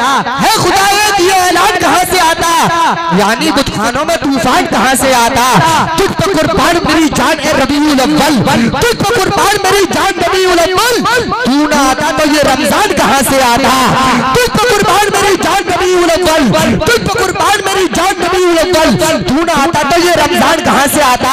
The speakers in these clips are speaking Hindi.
है खुदा ये ऐलान कहाँ से आता? यानी बुतखानों में तूफ़ान कहाँ से आता? तुझ पर कुर्बान मेरी जान है रबीउल अव्वल। तुझ पर कुर्बान मेरी जान रबीउल अव्वल। तू ना आता तो ये रमज़ान कहाँ से आता? तुझ पर कुर्बान मेरी जान रबीउल अव्वल। तुझ पर कुर्बान मेरी जान रबीउल अव्वल। तू ना आता तो ये रमज़ान कहाँ से आता?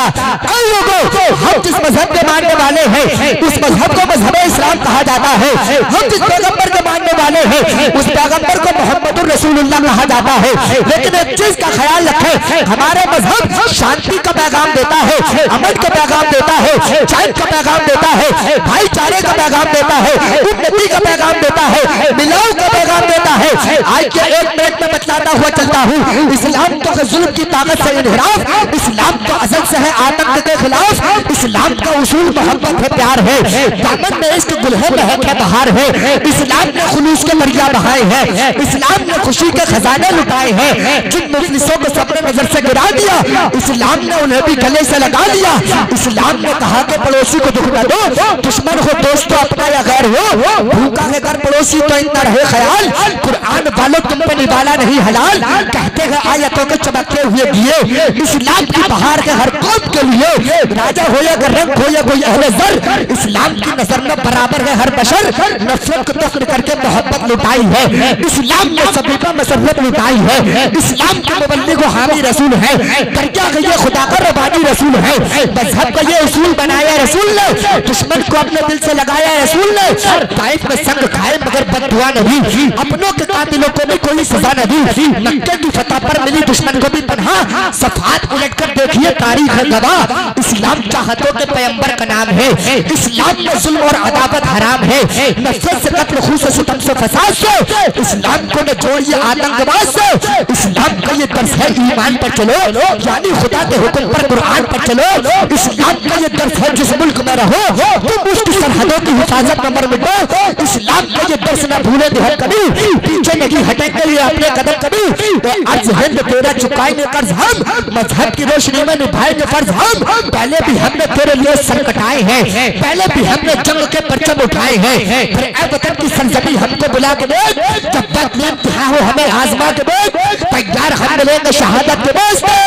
लोगों हम जिस मज़हब के मानने वाले हैं उस मज़हब को मज़हब इस्लाम कहा जाता है। हम जिस पैगंबर के मानने वाले हैं उस पैगंबर को मोहम्मद रसूलुल्लाह कहा जाता है। लेकिन चीज़ का ख्याल रखें। हमारे मज़हब शांति का पैगाम देता है, अमन का पैगाम देता है, चैन का पैगाम देता है, भाईचारे का पैगाम देता है उन्नति का पैगाम देता है, मिलाव का पैगाम देता है। आज के एक मिनट में बतलाता हुआ चलता हूँ। इस्लाम तो जुल्म की ताकत से इनहराफ इस्लाम तो अजल से है आतंक के खिलाफ, इस्लाम का उसूल मोहब्बत है, प्यार है। दामन में इश्क, गुलहे महक है, बहार है। इस्लाम ने खुलूस के दरिया बहाए हैं। इस्लाम ने खुशी के खजाने लुटाए हैं। जिन मुफलिसों को सबने नज़र से गिरा दिया। इस्लाम ने उन्हें भी गले से लगा लिया इस्लाम ने कहा कि पड़ोसी को दुख दो। दुश्मन हो, दोस्त अपना या गैर हो। भूखा है घर पड़ोसी तो इतना रहे ख्याल। कुरान वालों तुम पे निवाला नहीं, हलाल। कहते हैं, आयतों के चमकते हुए दिए इस्लाम की बहार के हर कौम के लिए। राजा हो या रंग हो या कोई अहले जर। इस्लाम की नज़र में बराबर है हर बशर। नफरत को दफन करके मोहब्बत लुटाई है। इस्लाम ने सभी पर मसरत लुटाई है। इस्लाम के मुबल्ली को हामी रसूल है। खुदा का रबानी रसूल है। मज़हब का ये उसूल बनाया रसूल ने। दुश्मन को अपने दिल से लगाया रसूल ने। ताइफ में संग खाए, मगर बदुआ नहीं। अपनों के कातिलों को भी कोई सजा नहीं। मक्के की फतह पर मिली दुश्मन को भी पन्हा। सफात उलट कर देखिए, तारीख है गवाह। इस्लाम चाहतों के पैगंबर का नाम है। इस्लाम में जुल्म और अदावत हराम है। नफरत से कत्ल, खून से सितम से फसाद से। इस्लाम को न जोड़िए आतंकवाद से। इस्लाम का ये दर्श है, ईमान पर चलो, यानी खुदा के हुक्म पर, कुरान पर चलो। इस्लाम का ये दर्श है, जिस मुल्क में रहो, तुम उसकी सरहदों की हिफाजत नंबर मिटो। इस्लाम का ये दर्श न भूले ध्यान कभी। पीछे नहीं हटेंगे ये अपने कदम कभी। अर्ज़ हिंद तेरा चुकाएँगे कर्ज हम, मज़हब की रोशनी में निभाएँगे फ़र्ज़ हम। पहले भी हमने तेरे लिए सर कटाए हैं, पहले भी हमने जंग के परचम उठाए हैं। फिर वतन की सरजमी हमको बुला के देख, जब तक इम्तिहान हो, हमें आजमा के देख। तैयार हम मिलेंगे शहादत के वास्ते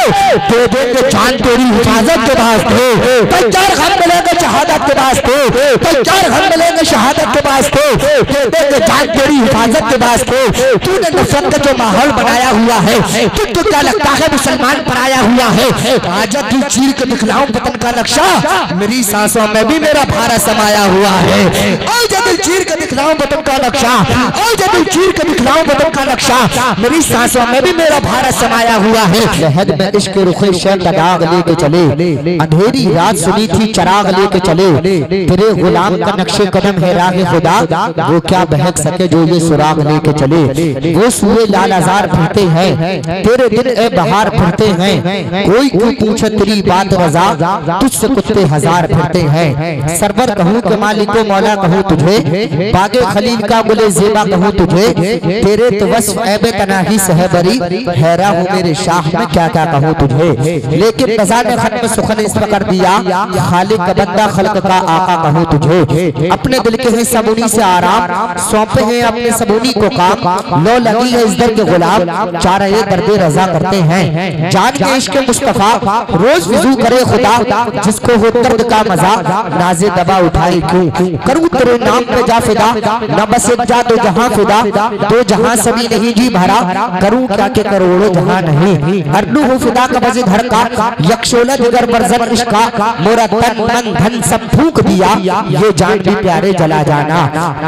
दे देंगे जान तेरी हिफाजत के वास्ते मिलेंगे शहादत के वास्ते मिलेंगे शहादत के वास्ते देंगे जान तेरी हिफाजत के वास्ते तूने नफरत का जो माहौल बनाया हुआ है। तुझको क्या लगता है मुसलमान बनाया हुआ है। आजा तू चीर के दिखलाऊं वतन का नक्शा, मेरी सांसों में भी मेरा भारत समाया हुआ है। आजा दिल चीर के दिखलाऊं वतन का नक्शा आजा दिल चीर के दिखलाऊं वतन का नक्शा, मेरी सांसों में भी मेरा भारत समाया हुआ है। लहद में इश्क रुखे का दाग लेके चले। अंधेरी रात सुनी थी, चराग लेके चले। तेरे गुलाम का नक्शे कदम है राह खुदा। वो क्या बहक सके जो ये सुराग लेके चले? वो सूए लाल आजार फिरते हैं। तेरे दिन ए बहार फिरते हैं। कोई क्यों पूछे तेरी बात रजा तुझसे कुत्ते हज़ार फिरते हैं। सरवर कहूँ के मालिको मौला कहूँ तुझे। बागे खलील का गुले जेबा कहूँ तुझे। तेरे तो वस्फ ऐबे तनाही सहबरी हैरा हूँ मेरे शाह में क्या क्या कहूँ तुझे? लेकिन रजा ने खत्म सुखन इस कर दिया खालिक का बंदा खल्क का आका कहूँ तुझे? अपने दिल के हैं सबूनी से आराम सौंपे हैं अपने सबूनी को काम। लो लगी है इस दर के गुलाम चार ये दर्द रजा करते हैं जान के इश्क मुस्तफ़ा रोज वज़ू करे खुदा जिसको हो दर्द का मज़ा नाजे दबा उठाए क्यों करूँ तेरे नाम पे जा फिदा न बस एक जा तो जहाँ फिदा दो जहाँ सभी नहीं जी भरा करूँ क्या के करोड़ों जहाँ नहीं। अड्डू हो फिदा का बजे घर का यक्षोला दिगर बरजन इश्का मोरा तन मन धन सब फूक दिया। ये जान भी प्यारे जला जाना।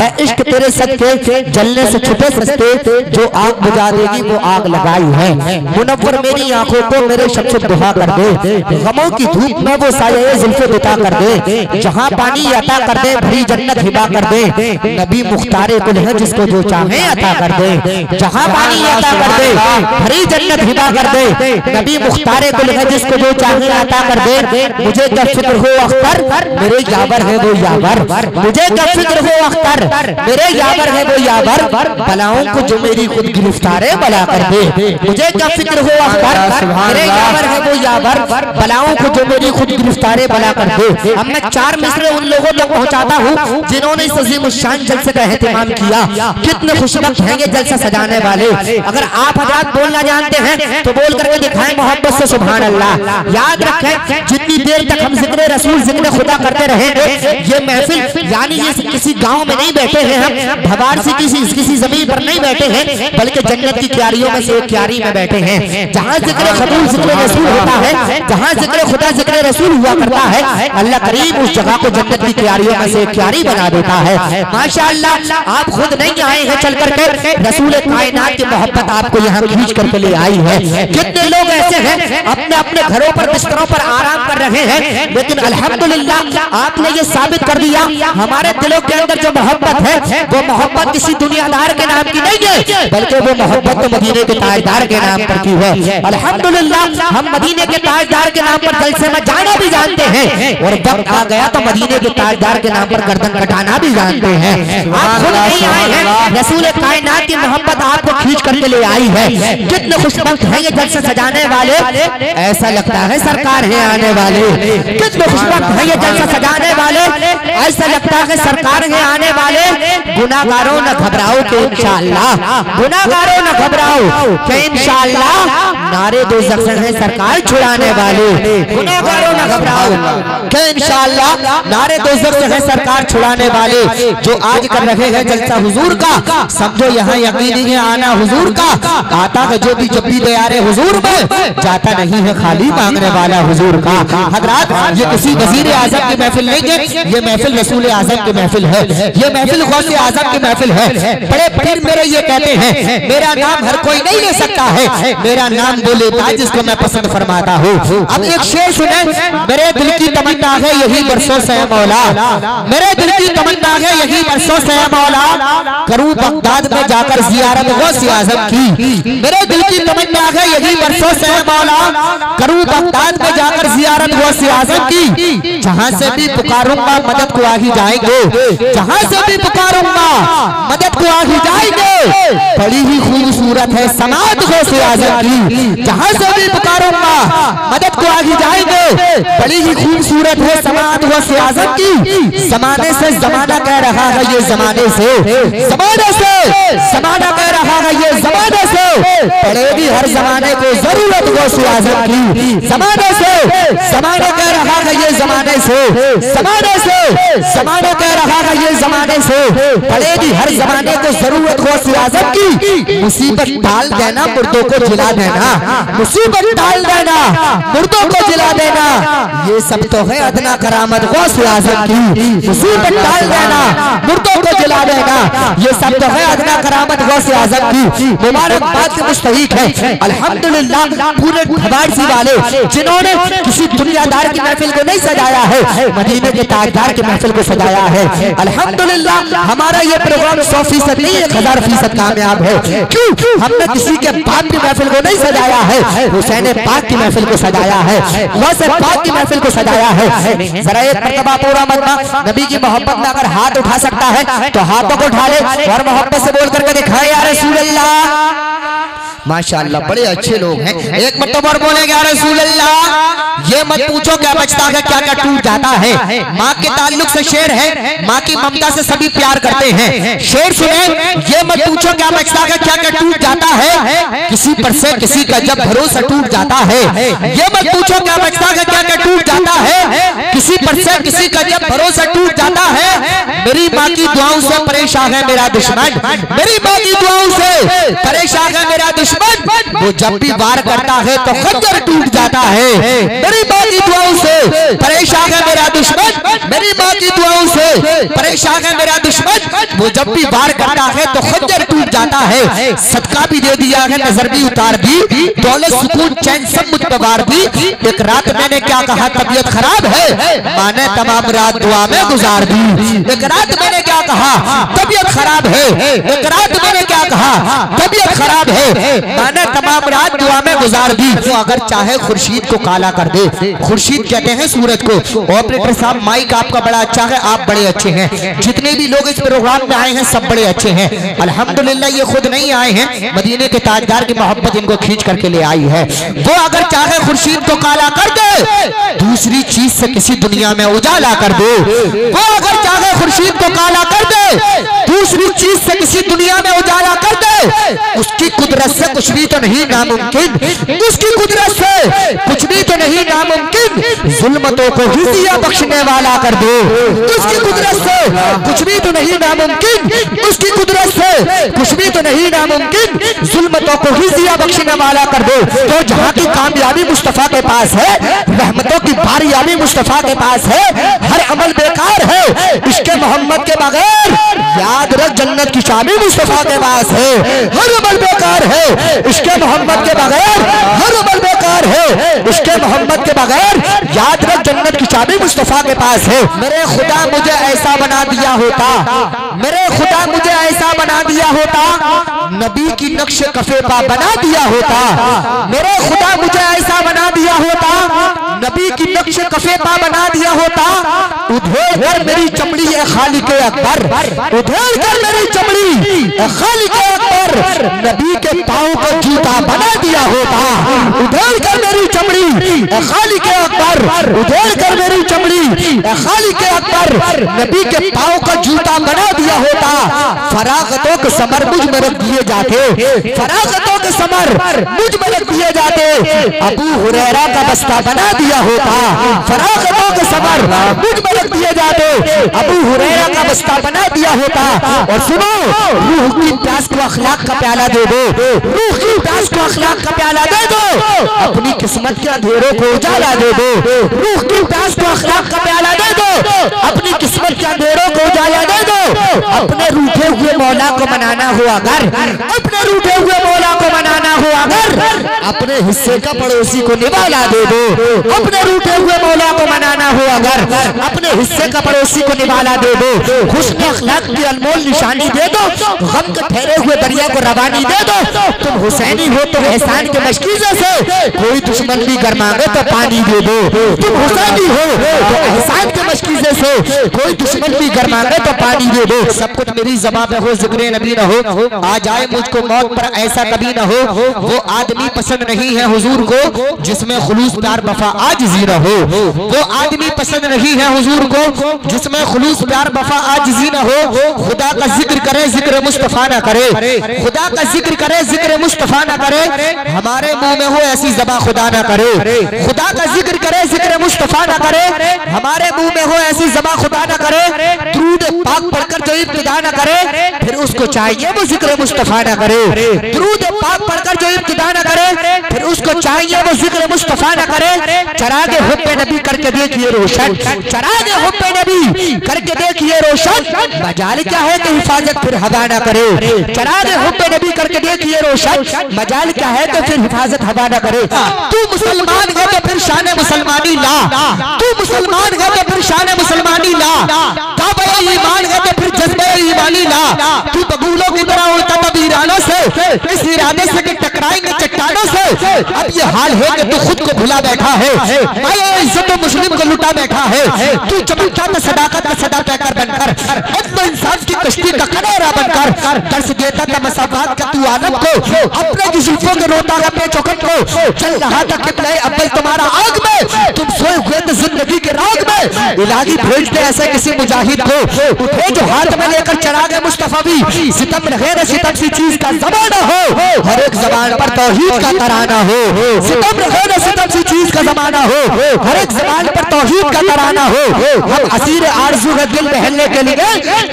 ऐ इश्क तेरे सदके जलने से छुपे सस्ते, जो आग बुझा देगी वो आग लगाई है। मुनव्वर मेरी आँखों को मेरे शमशद दुहा कर दे। गमों की धूप में वो साये जुल्फे बिता कर दे। जहाँ पानी अता कर दे, भरी जन्नत हिबा कर दे। नबी मुख्तारे है जिसको जो चाहे अता कर दे। जहाँ पानी अता कर दे, भरी जन्नत हिबा कर दे। नबी मुख्तारे है जिसको जो चाहे अता कर दे। मुझे जब फ़िक्र हो अख्तर, मेरे यावर है वो यावर मुझे जब फ़िक्र हो अख्तर, मेरे यावर है वो यावर बलाओं को जो मेरी खुद गिरफ़्तार है बला कर दे। मुझे क्या फ़िक्र हो अखबार मेरे यावर है वो यावर बलाओं को जो मेरी खुद गिरफ्तारे बला कर दे। अब मैं चार मिसरे उन लोगों तक पहुंचाता हूँ, जिन्होंने इस अजीम शान जलसे का एहतमाम किया। कितने खुशबक हैं ये जलसा सजाने वाले। अगर आप हजरात बोलना जानते हैं तो बोल करके दिखाएँ मोहब्बत से सुबह अल्लाह याद रखें जितनी देर तक हम ज़िक्र रसूल ज़िक्र खुदा करते रहेंगे ये महफिल यानी ये किसी गाँव में नहीं बैठे हैं हम भवार से किसी किसी ज़मीन पर नहीं बैठे हैं बल्कि जन्नत की क्यारियों में से एक क्यारी में बैठे हैं। जहाँ ज़िक्र खबूल ज़िक्र रसूल होता है जहाँ ज़िक्र खुदा ज़िक्र रसूल हुआ करता है अल्लाह करीब उस जगह को जन्नत की क्यारियों में से एक क्यारी बना देता है। माशाअल्लाह आप खुद नहीं आए हैं चल करके रसूल कायनात की मोहब्बत आपको यहाँ खींच करके ले आई है। कितने लोग ऐसे हैं? अपने अपने घरों पर बिस्तरों पर आराम कर रहे हैं। लेकिन अल्हम्दुलिल्लाह आपने ये साबित कर दिया हमारे दिलों के अंदर जो मोहब्बत है वो मोहब्बत किसी दुनियादार के नाम की नहीं है बल्कि वो मोहब्बत तो मदीने के ताजदार के नाम पर की है। अल्हम्दुलिल्लाह हम मदीने के ताजदार के नाम पर जलसे में जाना भी जानते हैं और वक्त आ गया तो मदीने के ताजदार के नाम पर गर्दन कटाना भी जानते हैं। आप खुद नहीं आए हैं रसूल कायनात की मोहब्बत आपको खींच करके ले आई है। कितने खुशबख्त हैं ये जलसे सजाने वाले ऐसा लगता है सरकार है आने वाले। कितने खुशबख्त हैं ये जलसा सजाने वाले ऐसा लगता है सरकार है आने वाले। गुनागारों न घबराओ के इंशाल्लाह। गुनागारों न घबराओ के इंशाल्लाह नारे दो जख्म है सरकार छुड़ाने वाले। गुनागारों न घबराओ के इंशाल्लाह नारे दो जख्म है सरकार छुड़ाने वाले। जो आज कर रहे हैं जलसा हुजूर का समझो यहाँ यकीन है आना हुजूर का। आता है जो भी जब भी तैयार है, हुजूर में जाता नहीं है खाली मांगने वाला हुजूर का। हजरात, ये किसी वज़ीर आज़म की महफिल नहीं है। ये महफिल रसूल आज़म की महफिल है। ये महफिल गौस आज़म की महफिल है। बड़े पीर मेरे ये कहते हैं, मेरा नाम हर कोई नहीं ले सकता है। मेरा नाम वो लेता है जिसको मैं पसंद फरमाता हूँ। अब एक शेर सुने, मेरे दिल की तमन्ना है यही बरसों से मौला। मेरे दिल की तमन्ना है यही बरसों से मौला। करूँ बगदाद में जाकर जियारत गौस आज़म की। मेरे दिल की तमन्ना है यही बरसों से मौला करूँ बगदाद में जाकर जियारत गौस आज़म की। जहाँ से भी पुकारूँगा, मदद को आ ही जाएँगे। जहाँ से भी पुकारूँगा, मदद को आ ही जाएँगे। बड़ी ही खूबसूरत है समाज गौस आज़म की। जहाँ से भी पुकारूँगा, मदद को आ ही जाएँगे। बड़ी ही खूबसूरत है समाज गौस आज़म की। जमाने से जमाना कह रहा है, ये जमाने से। जमाने से जमाना कह रहा है, ये जमाने पड़ेगी हर जमाने को, ज़रूरत गौस आज़म की। जमाने से, जमाना कह रहा है ये जमाने से। जमाने से, जमाना कह रहा है ये जमाने से। पड़ेगी हर जमाने को, ज़रूरत गौस आज़म की। मुसीबत डाल देना, मुर्दों को जिला देना। मुसीबत डाल देना, मुर्दों को जिला देना। ये सब तो है अदना करामत गौस आज़म की। मुसीबत डाल देना, मुर्दों को जिला देना। ये सब तो है अदना करामत गौस आज़म की। मुबारकबाद के मुस्तहीक है। अल्हम्दुलिल्लाह पूरे खबारसी वाले जिन्होंने किसी दुनियादार की महफिल को नहीं सजाया है मदीने के ताजदार की महफिल को सजाया है। अल्हम्दुलिल्लाह हमारा ये प्रोग्राम सौ फ़ीसद नहीं एक हज़ार फ़ीसद कामयाब है। क्यों? हमने किसी के बाप की महफिल को नहीं सजाया है। हुसैन पाक की महफिल को सजाया है। वैसे पाक की महफिल को सजाया है। जरा एक मरतबा पूरा मरना नबी की मोहब्बत में अगर हाथ उठा सकता है तो हाथों को उठा ले और मोहब्बत से बोल करके दिखाए यार रसूल अल्लाह माशाअल्लाह बड़े अच्छे लोग हैं। एक मरतबा और बोलेंगे रसूल अल्लाह ये मत पूछो क्या बचता है क्या क्या टूट जाता है। माँ के ताल्लुक से शेर है माँ की ममता से सभी प्यार करते हैं। शेर सुने ये मत पूछो क्या बचता है क्या क्या टूट जाता है। किसी पर से किसी का जब भरोसा टूट जाता है। ये मत पूछो क्या बचता है क्या क्या टूट जाता है। किसी पर से किसी का जब भरोसा टूट जाता है मेरी माँ की दुआओं से परेशान है मेरा दुश्मन। मेरी माँ की दुआओं से परेशान है मेरा दुश्मन। वो जब भी वार करता है तो खंजर टूट जाता है। मेरी माँ की दुआओं से परेशान है मेरा दुश्मन। मेरी माँ की दुआओं से परेशान है मेरा दुश्मन। वो जब भी वार करता है तो खंजर टूट जाता है। सदका भी दे दिया है नज़र भी उतार दी। दौलत सुकून चैन सब मुझ पर वार दी। एक रात मैंने क्या कहा तबीयत खराब है? माने तमाम रात दुआ में गुजार दी। एक रात मैंने क्या कहा? तबीयत खराब है। एक रात मैंने क्या कहा? तबीयत खराब है। मैंने तमाम रात दुआ में गुजार दी। वो अगर चाहे खुर्शीद को काला कर दे। खुर्शीद कहते हैं सूरज को। ऑपरेटर साहब, माइक आपका बड़ा अच्छा है, आप बड़े अच्छे हैं। जितने भी लोग इस प्रोग्राम में आए हैं, सब बड़े अच्छे हैं। अल्हम्दुलिल्लाह, ये खुद नहीं आए हैं। मदीने के ताजदार की मोहब्बत इनको खींच करके ले आई है। वो अगर चाहे खुर्शीद को काला कर दे, दूसरी चीज़ से किसी दुनिया में उजाला कर दे। वो अगर चाहे खुर्शीद को काला कर दे। दूसरी चीज़ से किसी दुनिया में उजाला कर दे। उसकी कुदरत से कुछ भी तो नहीं नामुमकिन। उसकी कुदरत से कुछ भी तो नहीं नामुमकिन। जुल्मतों को ही बख्शने वाला कर दे। उसकी कुदरत से कुछ भी तो नहीं नामुमकिन। उसकी कुदरत से कुछ भी तो नहीं नामुमकिन। जुल्मतों को ही दिया बख्शने वाला कर दो। तो जहाँ की कामयाबी मुस्तफ़ा के पास है, रहमतों की बारियाबी मुस्तफ़ा के पास है, हर अमल बेकार है। इसके मोहम्मद के बगैर याद रख, जन्नत की चाबी मुस्तफ़ा के पास है। हर अमल बेकार है। इसके मोहम्मद के बगैर हर अमल बेकार है। इसके मोहम्मद के बगैर याद रख, जन्नत की चाबी मुस्तफ़ा के पास है। मेरे खुदा मुझे ऐसा बना दिया होता। मेरे खुदा मुझे ऐसा बना दिया होता नबी की नक्श कफे पा बना दिया होता। मेरे खुदा मुझे ऐसा बना दिया होता। नबी की नक्श कफे पा बना दिया होता। उधेड़ कर मेरी चमड़ी है खाली के अकबर। उधेड़ कर मेरी चमड़ी खाली के अकबर। नबी के पाँव को जूता बना दिया होता। उधेड़ कर मेरी चमड़ी खाली के अकबर। उधेड़ कर मेरी चमड़ी खाली के अकबर। नबी के पाँव का जूता फरागतों के समर मुझमें रख दिए जाते। फरागतों के समर मुझमें रख दिए जाते। अबू हुरैरा का बस्ता बना दिया होता। फरागतों के समर मुझमें रख दिए जाते। अबू हुरैरा का बस्ता बना दिया होता। और सुनो, रूह की प्यास को अखलाक का प्याला दे दो। रूह की प्यास को अखलाक का प्याला दे दो। अपनी किस्मत के अंधेरों को उजाला दे दो। रूह की प्यास को अखलाक का प्याला दे दो अपनी किस्मत के अंधेरों को उजाला दे दो अपने रूठे हुए मौला को मनाना हो अगर अपने रूठे हुए मौला को मनाना हो अगर अपने हिस्से का पड़ोसी को निवाला दे दो। अपने रूठे हुए मौला को मनाना हो अगर अपने हिस्से का पड़ोसी को निवाला दे दो। हुस्न अखलाक की अनमोल निशानी दे दो। गम के ठहरे हुए दरिया को रवानी दे दो। तुम हुसैनी हो तो एहसान के मशकीजे से। कोई दुश्मन भी घर मांगे तो पानी दे दो। तुम हुसैनी हो तो एहसान मशकीजे से कोई दुश्मन भी घर मांगे तो पानी दे दो। सब कुछ मेरी जबान पे हो ज़िक्र नबी न हो। आ जाए मुझको मौत पर ऐसा कभी न हो। वो आदमी पसंद नहीं है हुजूर को जिसमें खुलूस प्यार वफा आज जी न हो। वो आदमी पसंद नहीं है हुजूर को जिसमें खुलूस प्यार वफा आज जीना हो। खुदा का ज़िक्र करे ज़िक्र मुस्तफ़ा न करे। खुदा का ज़िक्र करे ज़िक्र मुस्तफ़ा न करे। हमारे मुँह में हो ऐसी जबा खुदा न करे। खुदा का ज़िक्र करे ज़िक्र मुस्तफ़ा न करे। हमारे मुँह में हो ऐसी जबा खुदा न करे, द्रूद पाक पढ़कर जो इब्तदा न करे, फिर उसको चाहिए वो ज़िक्र मुस्तफ़ा न करे। द्रूद पाक पढ़कर जो इब्तिदा न करे, फिर उसको चाहिए वो ज़िक्र मुस्तफ़ा न करे। चरागे हुब्बे नबी करके देखिए रोशन। चरागे हुब्बे नबी करके देखिए रोशन। मजाल क्या है कि हिफाजत फिर हवा न करे। चरागे हुब्बे नबी करके देखिए रोशन। मजाल क्या है तो फिर हिफाजत हवा न करे। तू मुसलमान है तो फिर शान मुसलमानी ला तू मुसलमान है तो फिर शान मुसलमानी ला तब ईमान है तो फिर जज्बे ईमानी ला तू बबूलों की तरह उड़ता तब ईरानों से, इस इरादे से कि टकराएँगे चट्टानों से। अब ये हाल है कि तू खुद को भुला बैठा है। इज़्ज़त मुस्लिम को लुटा बैठा है। तू चमकता था सदाकत का सदा पैकर बनकर अब तो की कश्ती का किनारा बनकर दर्श देता था मसाफात का तू आलम को अपने जुल्फों के रोता अपने चौकट को चल रहा था कितना अव्वल तुम्हारा आग में तुम सोए हुए थे ज़िंदगी के राग में। इलाही भेजते ऐसे किसी मुजाहिद को उठे जो हाथ में लेकर चढ़ा गए मुस्तफ़ा भी सितम गैर सितम सी चीज़ का जमाना हो। हर एक जबान पर तौहीद का तराना हो सितम गैर सितम सी चीज़ का जमाना हो हर एक जबान पर तौहीद का तराना हो। हम असीर आरज़ू है दिल बहलने के लिए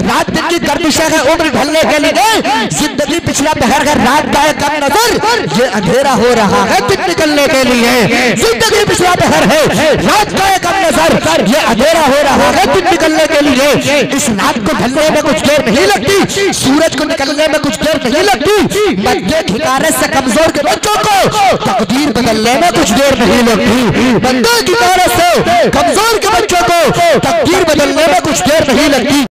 रात दिन की गर्दिशें है उम्र ढलने के लिए ज़िंदगी पिछला पहर कर रात का है कम नज़र? ये अंधेरा हो रहा है दिन निकलने के लिए। ज़िंदगी पिछला पहर है रात का है कम नज़र? ये अंधेरा हो रहा है दिन निकलने के लिए। इस रात को ढलने में कुछ देर नहीं लगती सूरज को निकलने में कुछ देर नहीं लगती बंदे ठिकाने से कमज़ोर के बच्चों को तकदीर बदलने में कुछ देर नहीं लगती बंदों की तरह से कमज़ोर के बच्चों को तकदीर बदलने में कुछ देर नहीं लगती।